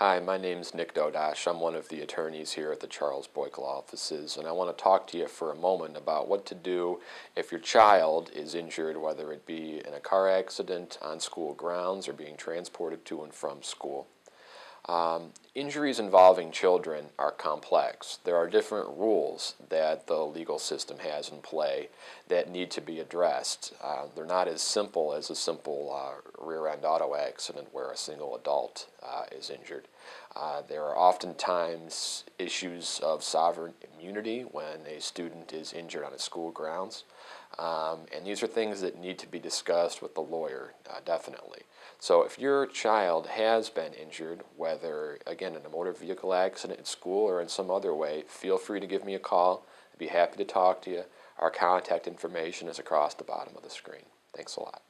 Hi, my name's Nick Dodosh. I'm one of the attorneys here at the Charles Boyk Law offices, and I want to talk to you for a moment about what to do if your child is injured, whether it be in a car accident on school grounds or being transported to and from school. Um, injuries involving children are complex. There are different rules that the legal system has in play that need to be addressed. Uh, they're not as simple as a simple uh, rear end auto accident where a single adult uh, is injured. Uh, there are oftentimes issues of sovereign immunity when a student is injured on a school grounds. Um, and these are things that need to be discussed with the lawyer, uh, definitely. So if your child has been injured, whether, again, in a motor vehicle accident, at school, or in some other way, feel free to give me a call. I'd be happy to talk to you. Our contact information is across the bottom of the screen. Thanks a lot.